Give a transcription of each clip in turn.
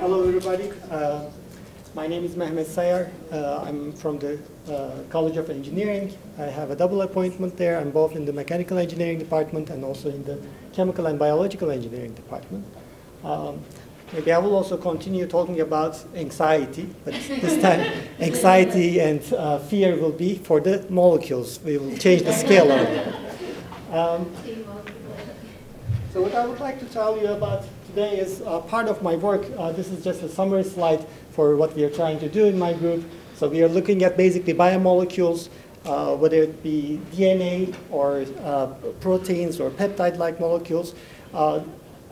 Hello, everybody. Uh, my name is Mehmet Sayar. Uh, I'm from the uh, College of Engineering. I have a double appointment there. I'm both in the mechanical engineering department and also in the chemical and biological engineering department. Um, maybe I will also continue talking about anxiety, but this time anxiety and uh, fear will be for the molecules. We will change the scale of it. Um, so what I would like to tell you about today is uh, part of my work. Uh, this is just a summary slide for what we are trying to do in my group. So we are looking at basically biomolecules, uh, whether it be DNA or uh, proteins or peptide-like molecules. Uh,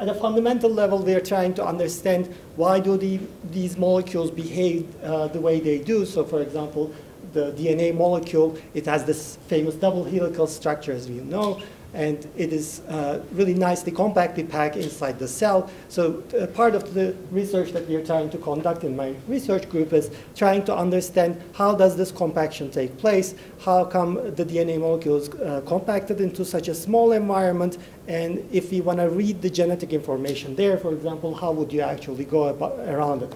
at a fundamental level, we are trying to understand why do the, these molecules behave uh, the way they do. So for example, the DNA molecule, it has this famous double helical structure, as you know and it is uh, really nicely compactly packed inside the cell. So uh, part of the research that we are trying to conduct in my research group is trying to understand how does this compaction take place, how come the DNA molecules uh, compacted into such a small environment, and if we want to read the genetic information there, for example, how would you actually go about, around it?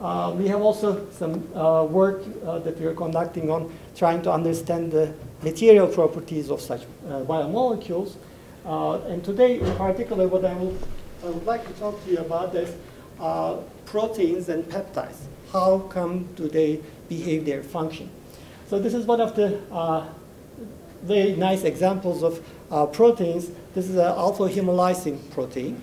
Uh, we have also some uh, work uh, that we are conducting on trying to understand the material properties of such uh, biomolecules. Uh, and today, in particular, what I, will, I would like to talk to you about is uh, proteins and peptides. How come do they behave their function? So this is one of the very nice examples of proteins. This is an alpha hemolysin protein.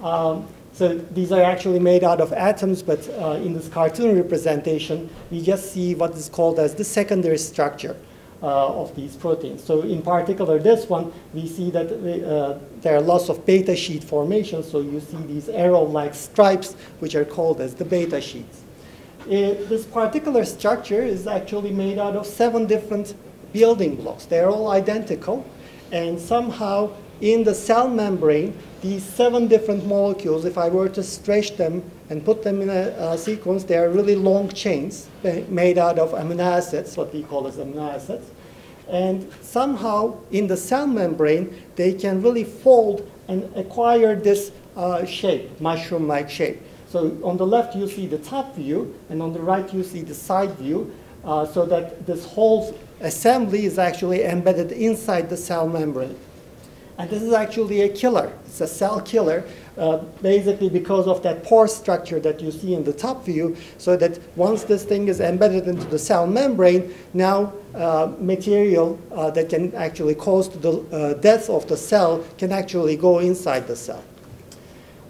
Um, so these are actually made out of atoms, but uh, in this cartoon representation, we just see what is called as the secondary structure uh, of these proteins. So in particular, this one, we see that uh, there are lots of beta sheet formations. So you see these arrow-like stripes, which are called as the beta sheets. It, uh, this particular structure is actually made out of seven different building blocks. They're all identical, and somehow in the cell membrane, these seven different molecules, if I were to stretch them and put them in a, a, sequence, they are really long chains made out of amino acids, what we call as amino acids. And somehow in the cell membrane, they can really fold and acquire this uh, shape, mushroom-like shape. So on the left, you see the top view, and on the right, you see the side view, uh, so that this whole assembly is actually embedded inside the cell membrane. And this is actually a killer. It's a cell killer, uh, basically because of that pore structure that you see in the top view, so that once this thing is embedded into the cell membrane, now uh, material uh, that can actually cause the uh, death of the cell can actually go inside the cell.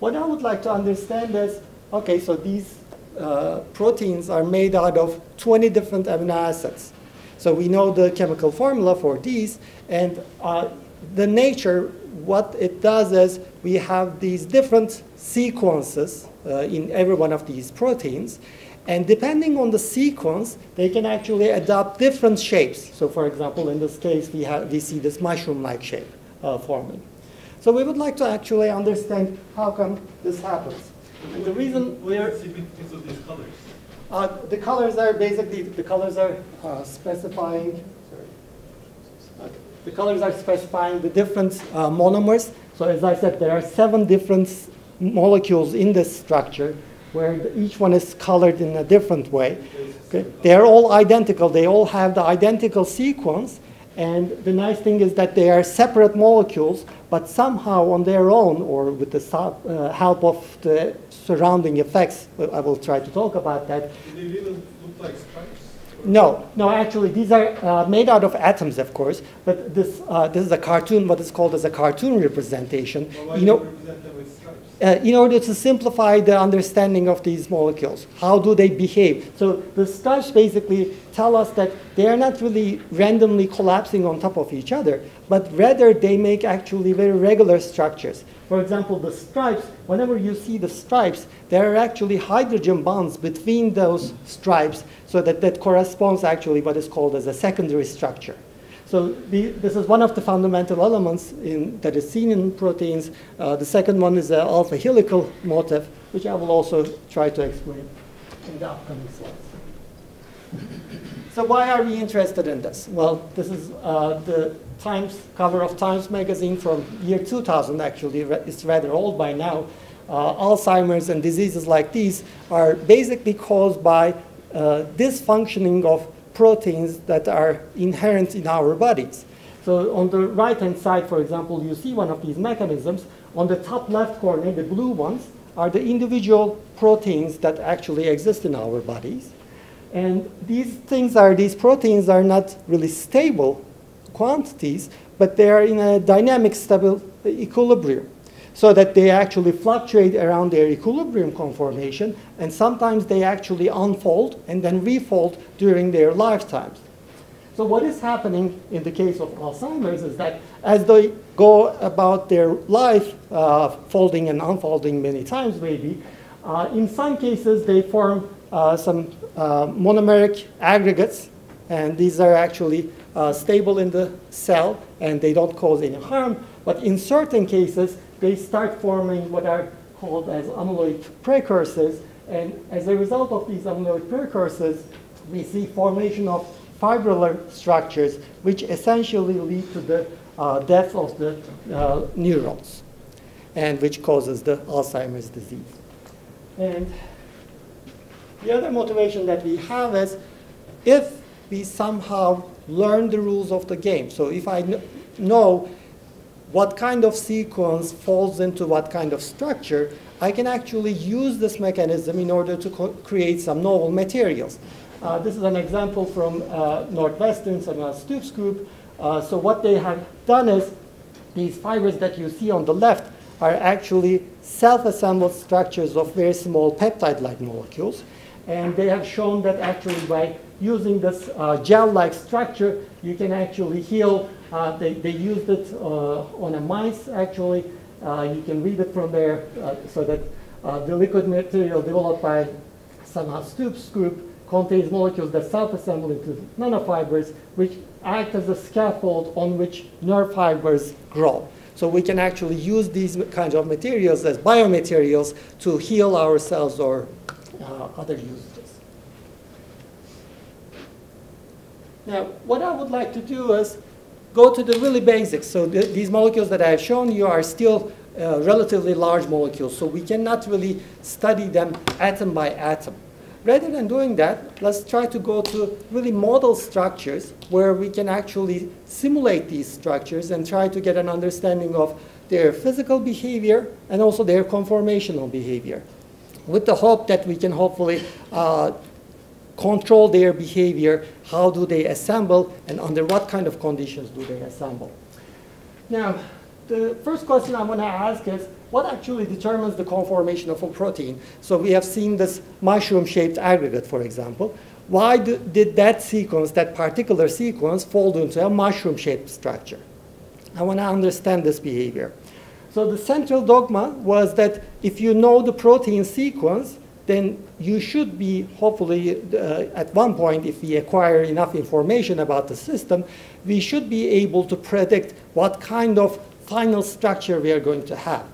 What I would like to understand is, okay, so these uh, proteins are made out of 20 different amino acids. So we know the chemical formula for these, and uh, the nature, what it does is we have these different sequences uh, in every one of these proteins. And depending on the sequence, they can actually adopt different shapes. So for example, in this case, we, have, we see this mushroom-like shape uh, forming. So we would like to actually understand how come this happens. And the reason we're... of these colors? Uh, the colors are basically, the colors are uh, specifying the colors are specifying the different uh, monomers. So as I said, there are seven different molecules in this structure where the, each one is colored in a different way. Okay? They are all identical. They all have the identical sequence. And the nice thing is that they are separate molecules, but somehow on their own, or with the uh, help of the surrounding effects, I will try to talk about that. Do they look like? No, no, actually, these are uh, made out of atoms, of course, but this, uh, this is a cartoon, what is called as a cartoon representation. Well, you know, uh, in order to simplify the understanding of these molecules. How do they behave? So the stripes basically tell us that they are not really randomly collapsing on top of each other, but rather they make actually very regular structures. For example, the stripes, whenever you see the stripes, there are actually hydrogen bonds between those stripes so that that corresponds actually what is called as a secondary structure. So the, this is one of the fundamental elements in, that is seen in proteins. Uh, the second one is the alpha helical motif, which I will also try to explain in the upcoming slides. So why are we interested in this? Well, this is uh, the Times cover of Times magazine from year 2000, actually. It's rather old by now. uh, Alzheimer's and diseases like these are basically caused by uh, dysfunctioning of proteins that are inherent in our bodies. So on the right-hand side, for example, you see one of these mechanisms. On the top left corner, the blue ones, are the individual proteins that actually exist in our bodies. And these things are, these proteins are not really stable quantities, but they are in a dynamic stable equilibrium so that they actually fluctuate around their equilibrium conformation, and sometimes they actually unfold and then refold during their lifetimes. So what is happening in the case of Alzheimer's is that as they go about their life, uh, folding and unfolding many times maybe, uh, in some cases they form uh, some uh, monomeric aggregates, and these are actually uh, stable in the cell and they don't cause any harm. But in certain cases, they start forming what are called as amyloid precursors, and as a result of these amyloid precursors, we see formation of fibrillar structures, which essentially lead to the uh, death of the uh, neurons, and which causes the Alzheimer's disease. And the other motivation that we have is if we somehow learn the rules of the game. So if I kn know what kind of sequence falls into what kind of structure, I can actually use this mechanism in order to create some novel materials. Uh, this is an example from uh, Northwestern, some uh, Stupp's group. Uh, so what they have done is these fibers that you see on the left are actually self-assembled structures of very small peptide-like molecules. And they have shown that actually by using this uh, gel-like structure, you can actually heal. Uh, they, they used it uh, on a mice, actually. Uh, you can read it from there uh, so that the liquid material developed by Samuel Stupp's group contains molecules that self-assemble into nanofibers, which act as a scaffold on which nerve fibers grow. So we can actually use these kinds of materials as biomaterials to heal ourselves or uh, other usages. Now, what I would like to do is go to the really basics. So th these molecules that I've shown you are still uh, relatively large molecules, so we cannot really study them atom by atom. Rather than doing that, let's try to go to really model structures where we can actually simulate these structures and try to get an understanding of their physical behavior and also their conformational behavior with the hope that we can hopefully uh, control their behavior, how do they assemble, and under what kind of conditions do they assemble. Now, the first question I want to ask is, what actually determines the conformation of a protein? So we have seen this mushroom-shaped aggregate, for example. Why do, did that sequence, that particular sequence, fold into a mushroom-shaped structure? I want to understand this behavior. So the central dogma was that if you know the protein sequence, then you should be, hopefully, uh, at one point, if we acquire enough information about the system, we should be able to predict what kind of final structure we are going to have.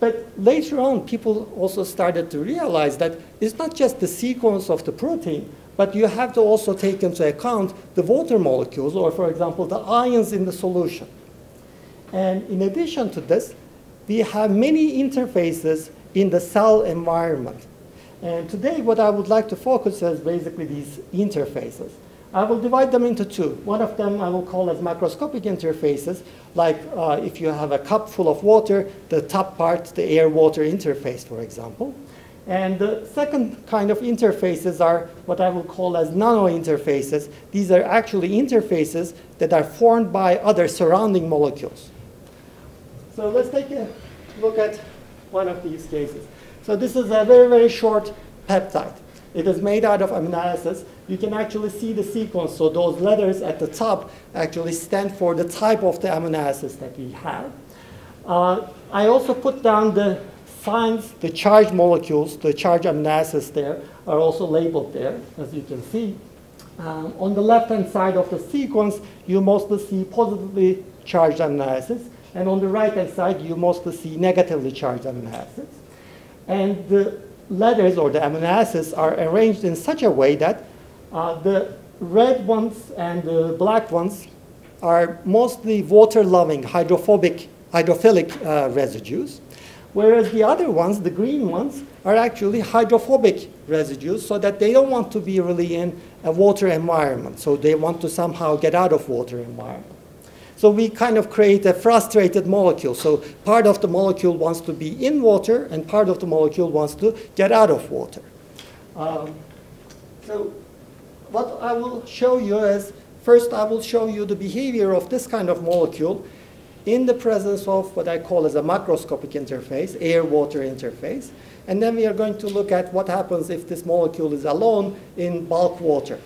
But later on, people also started to realize that it's not just the sequence of the protein, but you have to also take into account the water molecules, or for example, the ions in the solution. And in addition to this, we have many interfaces in the cell environment. And today, what I would like to focus is basically these interfaces. I will divide them into two. One of them I will call as macroscopic interfaces, like uh, if you have a cup full of water, the top part, the air-water interface, for example. And the second kind of interfaces are what I will call as nano-interfaces. These are actually interfaces that are formed by other surrounding molecules. So let's take a look at one of these cases. So this is a very, very short peptide. It is made out of amino acids. You can actually see the sequence. So those letters at the top actually stand for the type of the amino acids that we have. Uh, I also put down the signs, the charged molecules, the charged amino acids there are also labeled there, as you can see. Um, on the left-hand side of the sequence, you mostly see positively charged amino acids. And on the right-hand side, you mostly see negatively charged amino acids. And the letters or the amino acids are arranged in such a way that uh, the red ones and the black ones are mostly water-loving, hydrophobic, hydrophilic uh, residues, Whereas the other ones, the green ones, are actually hydrophobic residues so that they don't want to be really in a water environment. So they want to somehow get out of water environment. So we kind of create a frustrated molecule. So part of the molecule wants to be in water and part of the molecule wants to get out of water. Um, so what I will show you is, first I will show you the behavior of this kind of molecule in the presence of what I call as a macroscopic interface, air-water interface. And then we are going to look at what happens if this molecule is alone in bulk water.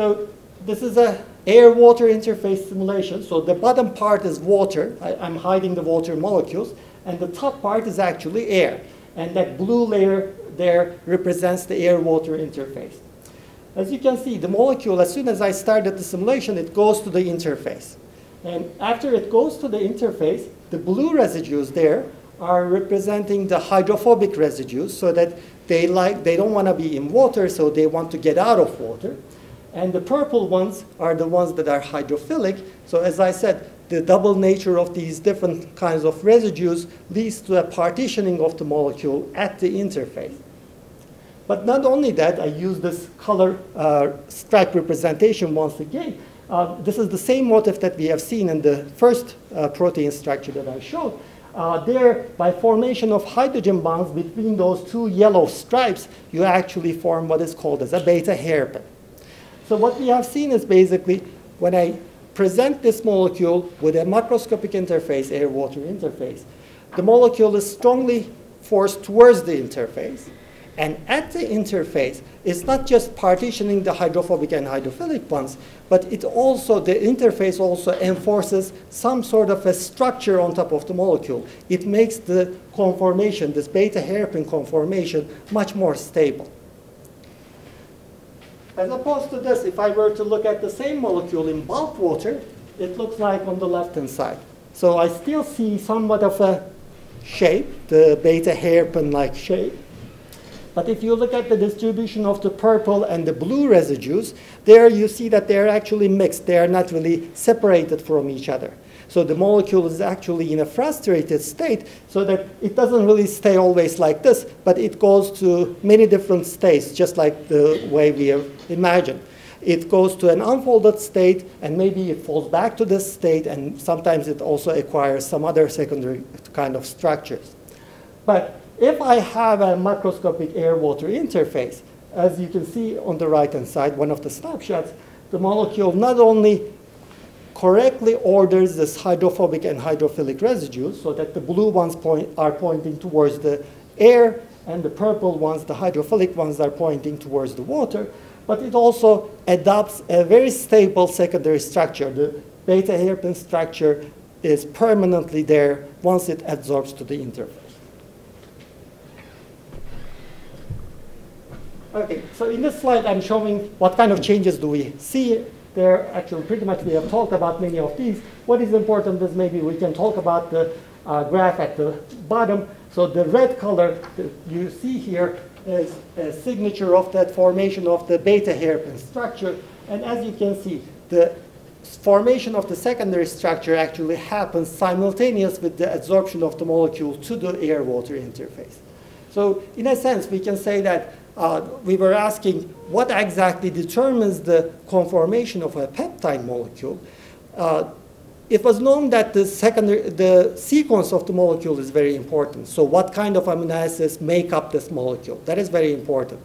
So this is a air-water interface simulation. So the bottom part is water. I, am hiding the water molecules. And the top part is actually air. And that blue layer there represents the air-water interface. As you can see, the molecule, as soon as I started the simulation, it goes to the interface. And after it goes to the interface, the blue residues there are representing the hydrophobic residues so that they, like, they don't want to be in water, so they want to get out of water. And the purple ones are the ones that are hydrophilic. So as I said, the double nature of these different kinds of residues leads to a partitioning of the molecule at the interface. But not only that, I use this color uh, stripe representation once again. Uh, this is the same motif that we have seen in the first uh, protein structure that I showed. Uh, there, by formation of hydrogen bonds between those two yellow stripes, you actually form what is called as a beta hairpin. So what we have seen is basically when I present this molecule with a macroscopic interface, air-water interface, the molecule is strongly forced towards the interface. And at the interface, it's not just partitioning the hydrophobic and hydrophilic bonds, but it also, the interface also enforces some sort of a structure on top of the molecule. It makes the conformation, this beta hairpin conformation, much more stable. As opposed to this, if I were to look at the same molecule in bulk water, it looks like on the left-hand side. So I still see somewhat of a shape, the beta hairpin-like shape. But if you look at the distribution of the purple and the blue residues, there you see that they're actually mixed. They are not really separated from each other. So the molecule is actually in a frustrated state so that it doesn't really stay always like this, but it goes to many different states, just like the way we have imagined. It goes to an unfolded state, and maybe it falls back to this state, and sometimes it also acquires some other secondary kind of structures. But if I have a macroscopic air-water interface, as you can see on the right-hand side, one of the snapshots, the molecule not only correctly orders this hydrophobic and hydrophilic residues so that the blue ones point, are pointing towards the air and the purple ones, the hydrophilic ones, are pointing towards the water, but it also adopts a very stable secondary structure. The beta hairpin structure is permanently there once it adsorbs to the interface. Okay, so in this slide, I'm showing what kind of changes do we see there. Actually, pretty much we have talked about many of these. What is important is maybe we can talk about the uh, graph at the bottom. So the red color that you see here is a signature of that formation of the beta hairpin structure. And as you can see, the formation of the secondary structure actually happens simultaneous with the adsorption of the molecule to the air-water interface. So in a sense, we can say that uh, we were asking what exactly determines the conformation of a peptide molecule. Uh, it was known that the, secondary, the sequence of the molecule is very important. So what kind of amino acids make up this molecule? That is very important.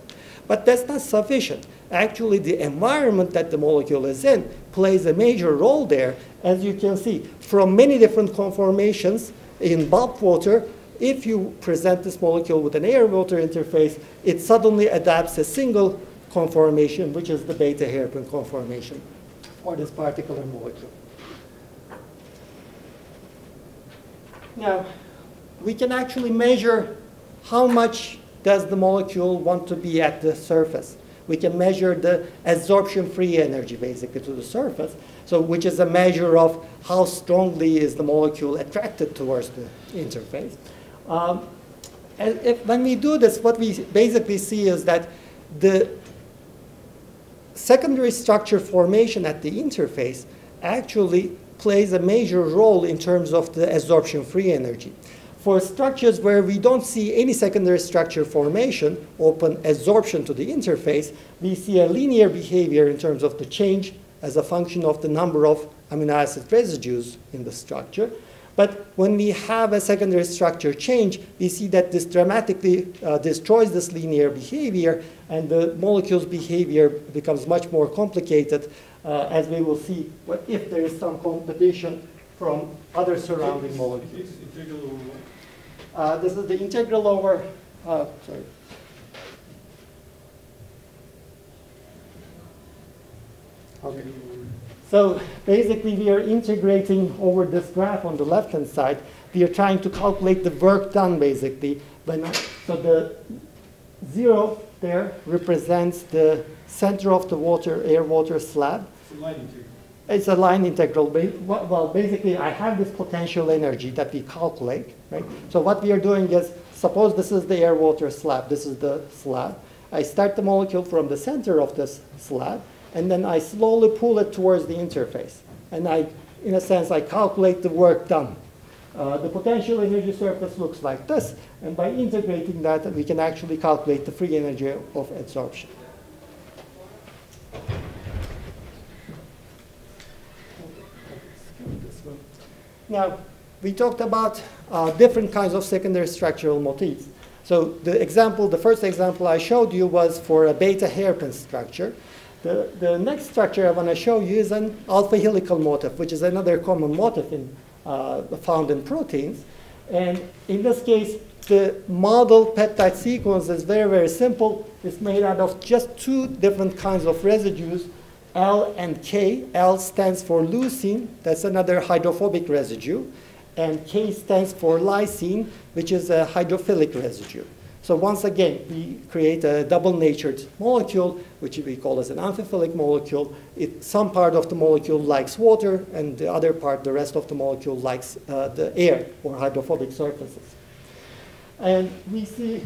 But that's not sufficient. Actually, the environment that the molecule is in plays a major role there. As you can see, from many different conformations in bulk water, if you present this molecule with an air-water interface, it suddenly adapts a single conformation, which is the beta hairpin conformation for this particular molecule. Now, we can actually measure how much does the molecule want to be at the surface. We can measure the adsorption free energy basically to the surface, so which is a measure of how strongly is the molecule attracted towards the interface. Um, if, when we do this, what we basically see is that the secondary structure formation at the interface actually plays a major role in terms of the absorption free energy. For structures where we don't see any secondary structure formation, open absorption to the interface, we see a linear behavior in terms of the change as a function of the number of amino acid residues in the structure. But when we have a secondary structure change, we see that this dramatically uh, destroys this linear behavior and the molecule's behavior becomes much more complicated uh, as we will see if there is some competition from other surrounding molecules. Integral over? Uh, this is the integral over, uh, sorry. Okay. So basically we are integrating over this graph on the left-hand side. We are trying to calculate the work done basically. When so the zero there represents the center of the water, air-water slab. It's a line integral. It's a line integral. Well, basically, I have this potential energy that we calculate, right? So what we are doing is, suppose this is the air-water slab, this is the slab. I start the molecule from the center of this slab, and then I slowly pull it towards the interface. And I, in a sense, I calculate the work done. Uh, the potential energy surface looks like this, and by integrating that, we can actually calculate the free energy of adsorption. Now, we talked about uh, different kinds of secondary structural motifs. So the example, the first example I showed you was for a beta hairpin structure. The, the next structure I want to show you is an alpha helical motif, which is another common motif in, uh, found in proteins. And in this case, the model peptide sequence is very, very simple. It's made out of just two different kinds of residues, L and K. L stands for leucine, that's another hydrophobic residue. And K stands for lysine, which is a hydrophilic residue. So once again, we create a double-natured molecule, which we call as an amphiphilic molecule. It, some part of the molecule likes water, and the other part, the rest of the molecule, likes uh, the air or hydrophobic surfaces. And we see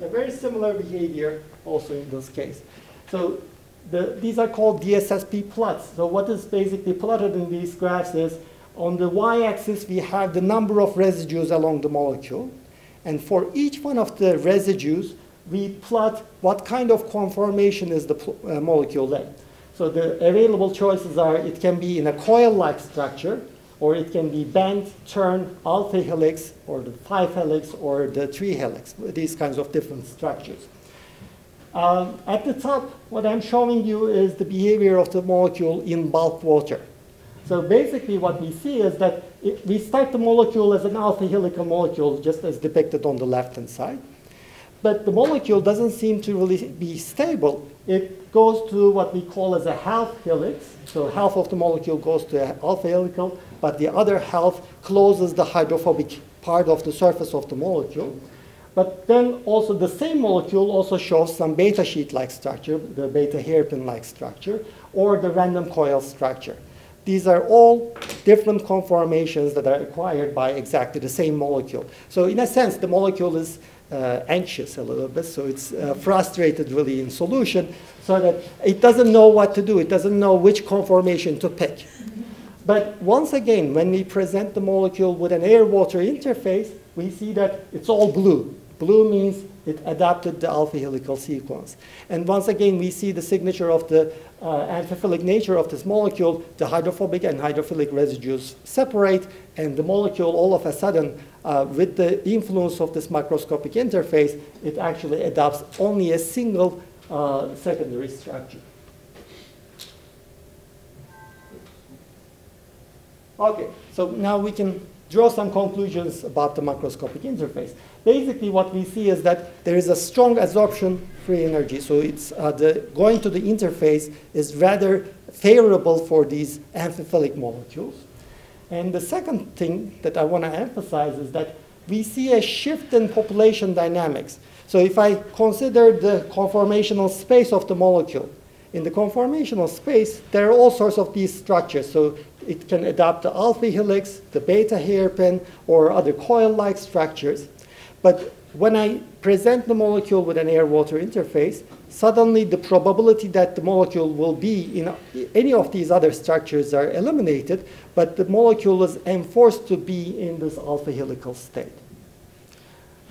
a very similar behavior also in this case. So the, these are called DSSP plots. So what is basically plotted in these graphs is on the y-axis we have the number of residues along the molecule. And for each one of the residues, we plot what kind of conformation is the uh, molecule in. So the available choices are it can be in a coil-like structure, or it can be bent, turn, alpha helix, or the pi helix, or the three helix, these kinds of different structures. Um, at the top, what I'm showing you is the behavior of the molecule in bulk water. So basically what we see is that it, we start the molecule as an alpha helical molecule, just as depicted on the left-hand side. But the molecule doesn't seem to really be stable. It goes to what we call as a half helix. So half of the molecule goes to alpha helical, but the other half closes the hydrophobic part of the surface of the molecule. But then also the same molecule also shows some beta sheet-like structure, the beta hairpin-like structure, or the random coil structure. These are all different conformations that are acquired by exactly the same molecule. So in a sense, the molecule is uh, anxious a little bit, so it's uh, frustrated really in solution, so that it doesn't know what to do. It doesn't know which conformation to pick. But once again, when we present the molecule with an air-water interface, we see that it's all blue. Blue means it adapted the alpha helical sequence. And once again, we see the signature of the uh, amphiphilic nature of this molecule. The hydrophobic and hydrophilic residues separate, and the molecule all of a sudden, uh, with the influence of this macroscopic interface, it actually adopts only a single uh, secondary structure. Okay, so now we can draw some conclusions about the macroscopic interface. Basically, what we see is that there is a strong absorption free energy. So it's uh, the, going to the interface is rather favorable for these amphiphilic molecules. And the second thing that I want to emphasize is that we see a shift in population dynamics. So if I consider the conformational space of the molecule, in the conformational space, there are all sorts of these structures. So it can adopt the alpha helix, the beta hairpin, or other coil-like structures. But when I present the molecule with an air-water interface, suddenly the probability that the molecule will be in any of these other structures are eliminated, but the molecule is enforced to be in this alpha helical state.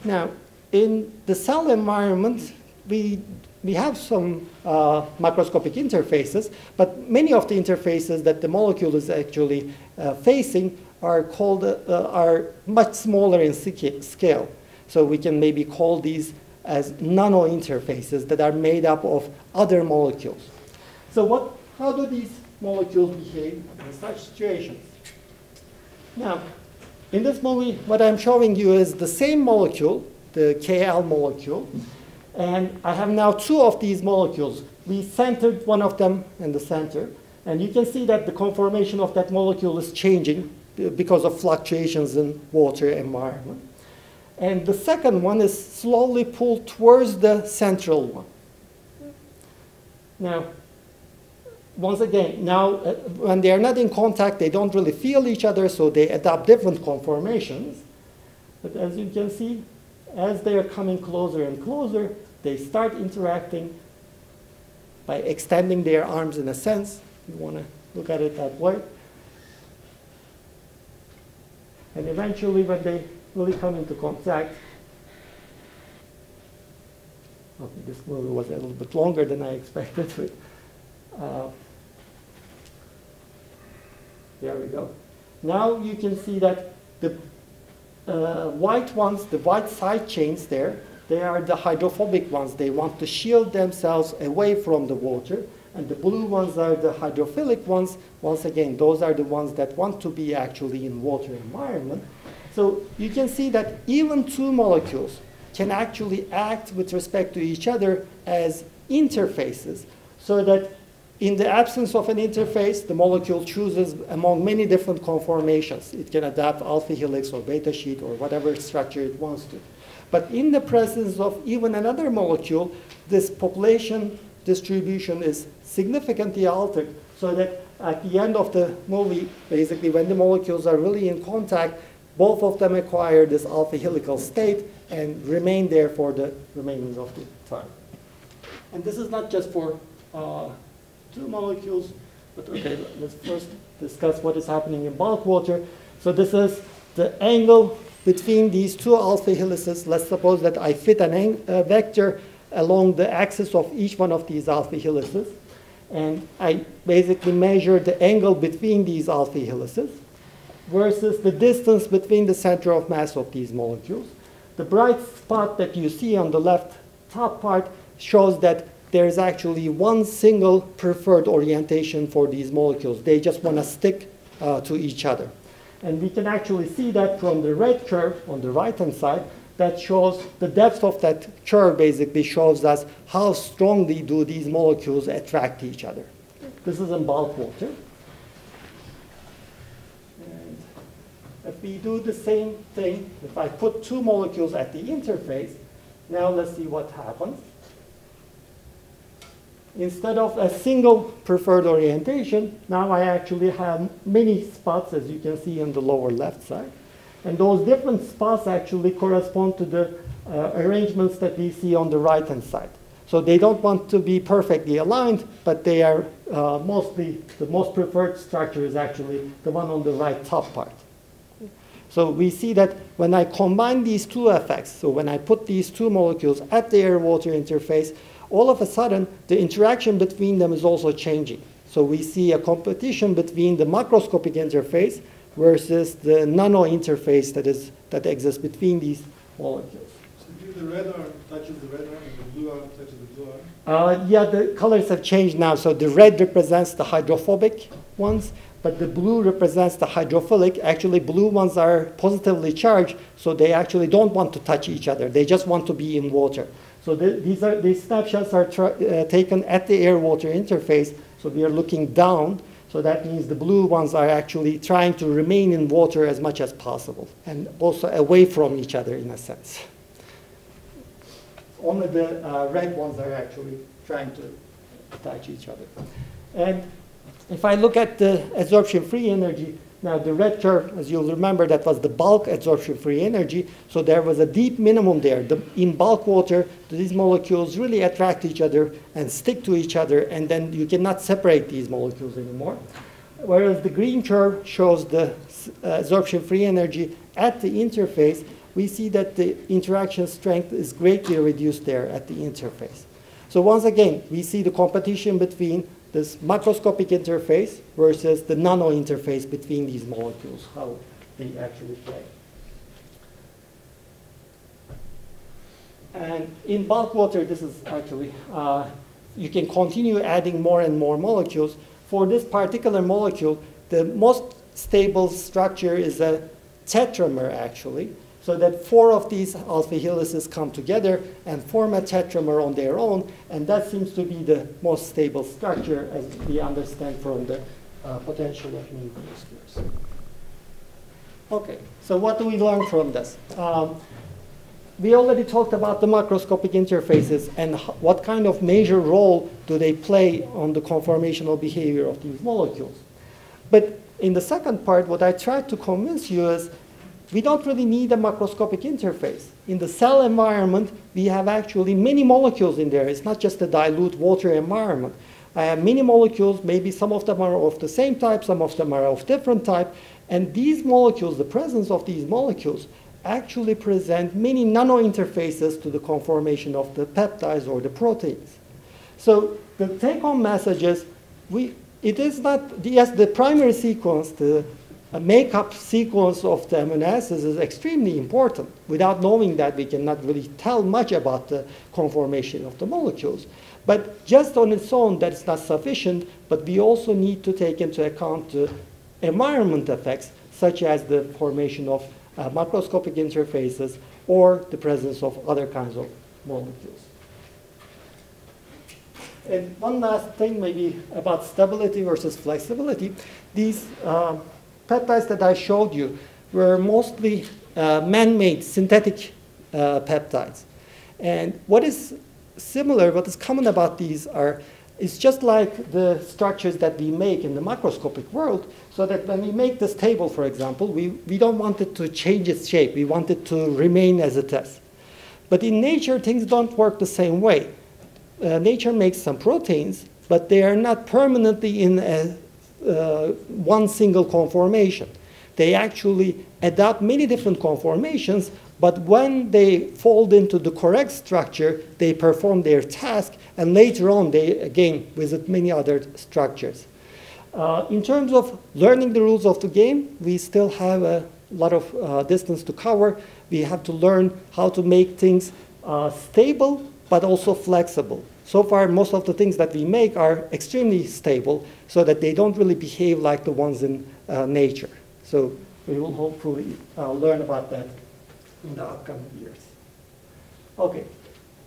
Now, in the cell environment, we, we have some uh, macroscopic interfaces, but many of the interfaces that the molecule is actually uh, facing are called, uh, are much smaller in scale. So we can maybe call these as nano interfaces that are made up of other molecules. So what, how do these molecules behave in such situations? Now, in this movie, what I'm showing you is the same molecule, the KL molecule, and I have now two of these molecules. We centered one of them in the center, and you can see that the conformation of that molecule is changing because of fluctuations in water environment. And the second one is slowly pulled towards the central one. Now, once again, now uh, when they are not in contact, they don't really feel each other, so they adopt different conformations. But as you can see, as they are coming closer and closer, they start interacting by extending their arms in a sense. You want to look at it that way. And eventually, when they really come into contact, okay, this movie was a little bit longer than I expected. uh, there we go. Now you can see that the uh, white ones, the white side chains there, they are the hydrophobic ones. They want to shield themselves away from the water. And the blue ones are the hydrophilic ones. Once again, those are the ones that want to be actually in water environment. So you can see that even two molecules can actually act with respect to each other as interfaces so that in the absence of an interface, the molecule chooses among many different conformations. It can adapt alpha helix or beta sheet or whatever structure it wants to. But in the presence of even another molecule, this population distribution is significantly altered so that at the end of the movie, basically when the molecules are really in contact, both of them acquire this alpha helical state and remain there for the remaining of the time. And this is not just for uh, two molecules, but okay, let's first discuss what is happening in bulk water. So this is the angle between these two alpha helices. Let's suppose that I fit an a vector along the axis of each one of these alpha helices. And I basically measure the angle between these alpha helices versus the distance between the center of mass of these molecules. The bright spot that you see on the left top part shows that there is actually one single preferred orientation for these molecules. They just want to stick uh, to each other. And we can actually see that from the red curve on the right-hand side that shows the depth of that curve basically shows us how strongly do these molecules attract each other. This is in bulk water. If we do the same thing, if I put two molecules at the interface, now let's see what happens. Instead of a single preferred orientation, now I actually have many spots, as you can see on the lower left side. And those different spots actually correspond to the uh, arrangements that we see on the right-hand side. So they don't want to be perfectly aligned, but they are uh, mostly, the most preferred structure is actually the one on the right top part. So we see that when I combine these two effects, so when I put these two molecules at the air-water interface, all of a sudden the interaction between them is also changing. So we see a competition between the macroscopic interface versus the nano interface that, is, that exists between these molecules. So the red arm touches the red arm and the blue arm touches the blue arm? Uh, yeah, the colors have changed now. So the red represents the hydrophobic ones, but the blue represents the hydrophilic. Actually, blue ones are positively charged, so they actually don't want to touch each other. They just want to be in water. So the, these, are, these snapshots are uh, taken at the air-water interface, so we are looking down. So that means the blue ones are actually trying to remain in water as much as possible, and also away from each other in a sense. Only the uh, red ones are actually trying to touch each other. And if I look at the absorption free energy, Now, the red curve, as you'll remember, that was the bulk absorption free energy. So there was a deep minimum there. The, in bulk water, these molecules really attract each other and stick to each other, and then you cannot separate these molecules anymore. Whereas the green curve shows the uh, absorption free energy at the interface, we see that the interaction strength is greatly reduced there at the interface. So once again, we see the competition between this macroscopic interface versus the nano interface between these molecules, how they actually play. And in bulk water, this is actually, uh, you can continue adding more and more molecules. For this particular molecule, the most stable structure is a tetramer, actually so that four of these alpha helices come together and form a tetramer on their own, and that seems to be the most stable structure as we understand from the uh, potential of nuclear spheres. Okay, so what do we learn from this? Um, we already talked about the macroscopic interfaces and what kind of major role do they play on the conformational behavior of these molecules. But in the second part, what I tried to convince you is we don't really need a macroscopic interface. In the cell environment, we have actually many molecules in there. It's not just a dilute water environment. I have many molecules, maybe some of them are of the same type, some of them are of different type, and these molecules, the presence of these molecules, actually present many nano interfaces to the conformation of the peptides or the proteins. So the take-home message is, we, it is not, yes, the primary sequence, the a makeup sequence of the amino acids is extremely important. Without knowing that, we cannot really tell much about the conformation of the molecules. But just on its own, that's not sufficient, but we also need to take into account the environment effects, such as the formation of uh, macroscopic interfaces or the presence of other kinds of molecules. And one last thing maybe about stability versus flexibility. These uh, peptides that I showed you were mostly uh, man-made synthetic uh, peptides. And what is similar, what is common about these are, it's just like the structures that we make in the macroscopic world, so that when we make this table, for example, we, we don't want it to change its shape. We want it to remain as it is. But in nature, things don't work the same way. Uh, nature makes some proteins, but they are not permanently in a one single conformation. They actually adopt many different conformations, but when they fold into the correct structure, they perform their task, and later on they again visit many other structures. Uh, in terms of learning the rules of the game, we still have a lot of uh, distance to cover. We have to learn how to make things uh, stable but also flexible. So far, most of the things that we make are extremely stable so that they don't really behave like the ones in uh, nature. So we will hopefully uh, learn about that in the upcoming years. Okay,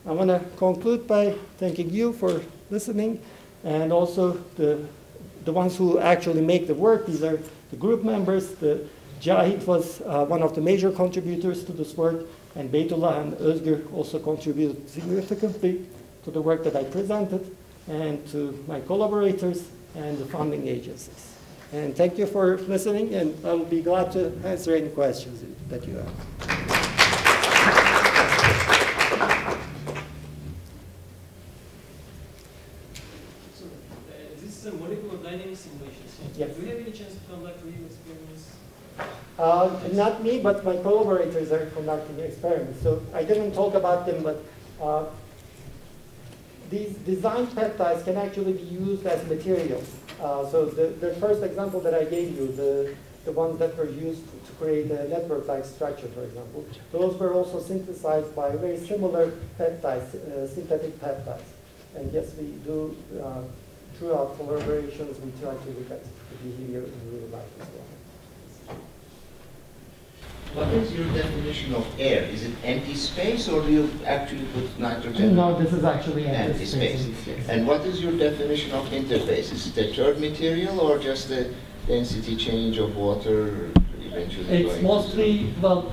I want to conclude by thanking you for listening and also the, the ones who actually make the work. These are the group members. The Cahit was uh, one of the major contributors to this work, and Beytullah and Özgür also contributed significantly to the work that I presented and to my collaborators and the funding agencies. And thank you for listening, and I'll be glad to answer any questions that you have. So, uh, this is a molecular dynamics simulation. So Yes. Do you have any chance to conduct real experiments? Uh, not me, but my collaborators are conducting experiments. So I didn't talk about them, but uh, these design peptides can actually be used as materials. Uh, so the, the first example that I gave you, the, the ones that were used to create a network-like structure, for example, those were also synthesized by very similar peptides, uh, synthetic peptides. And yes, we do, uh, throughout collaborations, we try to look at the behavior in real life as well. What is your definition of air? Is it empty space or do you actually put nitrogen? No, this is actually empty space. And what is your definition of interface? Is it a third material or just a density change of water eventually It's mostly, well,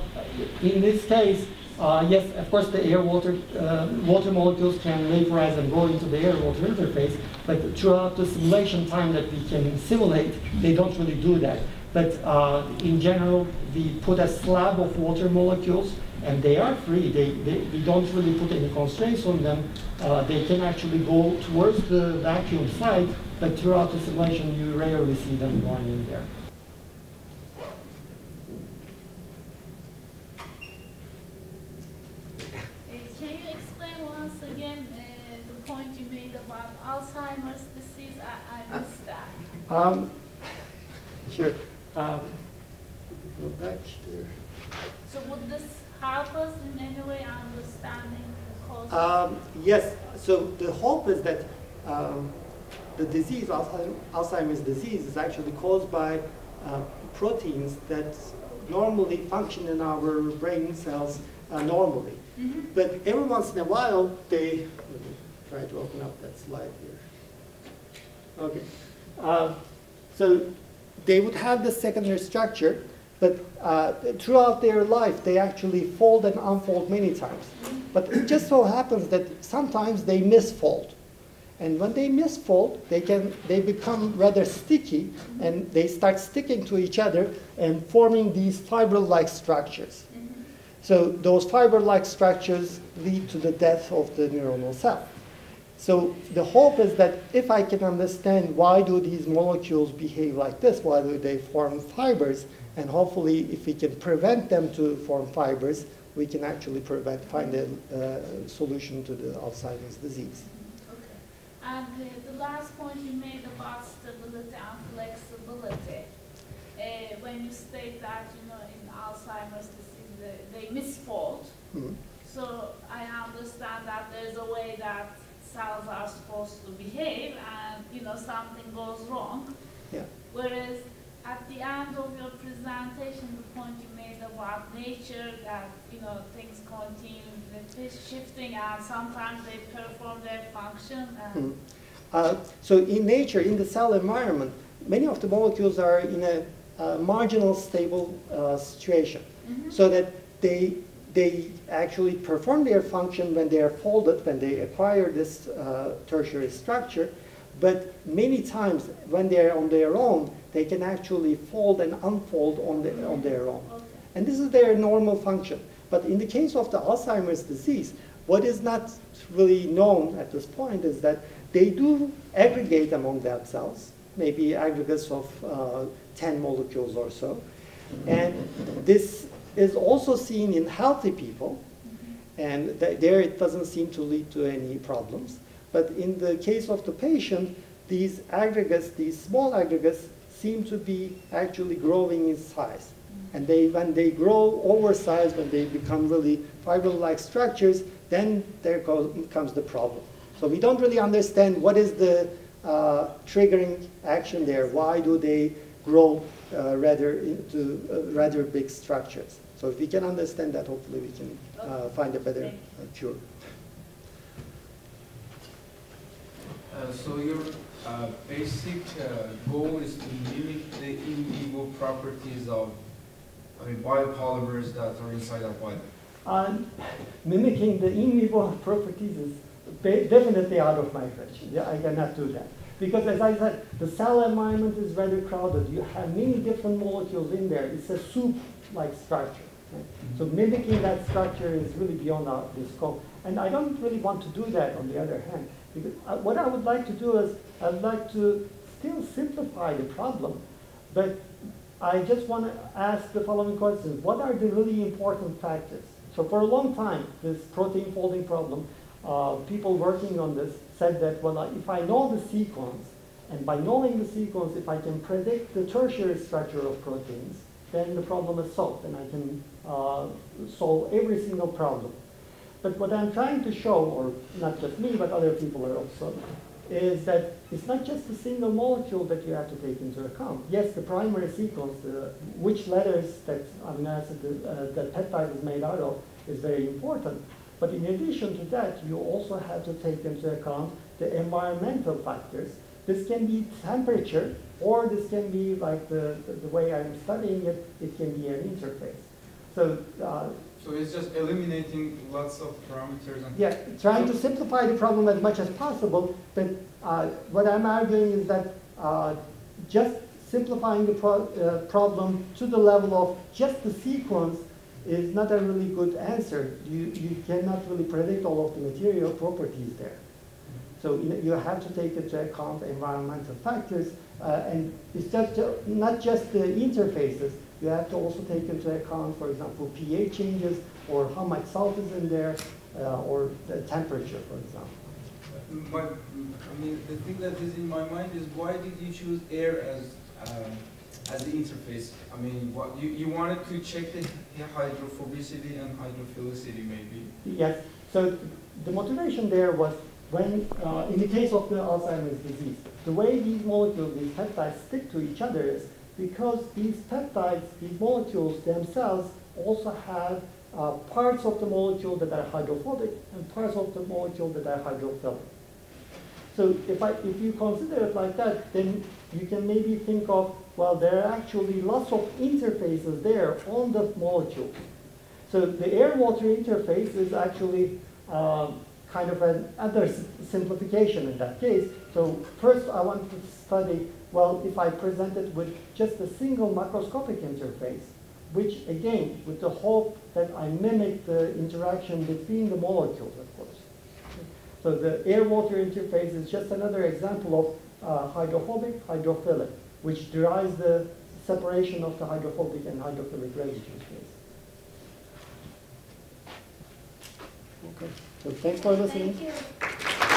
in this case, uh, yes, of course, the air-water uh, water molecules can vaporize and go into the air-water interface, but throughout the simulation time that we can simulate, they don't really do that. But uh, in general, we put a slab of water molecules, and they are free. They, they, we don't really put any constraints on them. Uh, they can actually go towards the vacuum side, but throughout the simulation, you rarely see them going in there. Can you explain once again the point you made about Alzheimer's disease? I, I missed that. Um. Um, go back here. So would this help us in any way understanding the cause? Um, yes, so the hope is that um, the disease, Alzheimer's, Alzheimer's disease, is actually caused by uh, proteins that normally function in our brain cells uh, normally. Mhm. But every once in a while, they, let me try to open up that slide here. Okay. Um, so they would have the secondary structure, but uh, throughout their life, they actually fold and unfold many times. But it just so happens that sometimes they misfold. And when they misfold, they can they become rather sticky and they start sticking to each other and forming these fiber-like structures. So those fiber-like structures lead to the death of the neuronal cell. So the hope is that if I can understand why do these molecules behave like this, why do they form fibers, and hopefully if we can prevent them to form fibers, we can actually prevent, find a uh, solution to the Alzheimer's disease. Okay. And uh, the last point you made about stability and flexibility. Uh, when you state that, you know, in Alzheimer's disease, they, misfold. Mhm. So I understand that there's a way that cells are supposed to behave and, you know, something goes wrong. Yeah. Whereas at the end of your presentation, the point you made about nature, that, you know, things continue, shifting and sometimes they perform their function and. Mhm. Uh, so in nature, in the cell environment, many of the molecules are in a uh, marginal stable uh, situation. Mhm. so that they, they actually perform their function when they are folded, when they acquire this uh, tertiary structure, but many times when they are on their own, they can actually fold and unfold on, the, on their own. Okay. And this is their normal function. But in the case of the Alzheimer's disease, what is not really known at this point is that they do aggregate among themselves, maybe aggregates of uh, 10 molecules or so. And this is also seen in healthy people, and th- there it doesn't seem to lead to any problems. But in the case of the patient, these aggregates, these small aggregates, seem to be actually growing in size. And they, when they grow oversized, when they become really fiber-like structures, then there comes the problem. So we don't really understand what is the uh, triggering action there. Why do they grow uh, rather into uh, rather big structures? So if we can understand that, hopefully we can uh, find a better uh, cure. Uh, So your uh, basic uh, goal is to mimic the in vivo properties of, I mean, biopolymers that are inside of body. Um, mimicking the in vivo properties is definitely out of my range. Yeah, I cannot do that. Because as I said, the cell environment is very crowded. You have many different molecules in there. It's a soup-like structure. So mimicking that structure is really beyond our the scope. And I don't really want to do that on the other hand. Because uh, what I would like to do is I'd like to still simplify the problem, but I just want to ask the following questions. What are the really important factors? So for a long time, this protein folding problem, uh, people working on this said that, well, if I know the sequence, and by knowing the sequence, if I can predict the tertiary structure of proteins, then the problem is solved, and I can uh, solve every single problem. But what I'm trying to show, or not just me, but other people are also, is that it's not just a single molecule that you have to take into account. Yes, the primary sequence, uh, which letters that amino acid uh, that peptide is made out of, is very important. But in addition to that, you also have to take into account the environmental factors. This can be temperature, or this can be like the, the, the way I'm studying it, it can be an interface. So uh, So it's just eliminating lots of parameters and. yeah, trying to simplify the problem as much as possible, but uh, what I'm arguing is that uh, just simplifying the pro- uh, problem to the level of just the sequence is not a really good answer. You, you cannot really predict all of the material properties there. So you, have to take into account environmental factors, uh, and it's just uh, not just the interfaces. You have to also take into account, for example, pH changes, or how much salt is in there, uh, or the temperature, for example. My, I mean, the thing that is in my mind is why did you choose air as, um, as the interface? I mean, what, you, you wanted to check the hydrophobicity and hydrophilicity maybe? Yes, so the motivation there was when, uh, in the case of the Alzheimer's disease, the way these molecules, these peptides stick to each other is because these peptides, these molecules themselves also have uh, parts of the molecule that are hydrophobic and parts of the molecule that are hydrophilic. So if, I, if you consider it like that, then you can maybe think of, well, there are actually lots of interfaces there on the molecule. So the air-water interface is actually um, kind of another s- simplification in that case. So first I want to study, well, if I present it with just a single macroscopic interface, which again, with the hope that I mimic the interaction between the molecules, of course. So the air-water interface is just another example of uh, hydrophobic, hydrophilic, which derives the separation of the hydrophobic and hydrophilic residues. Okay, so thanks for listening. Thank you.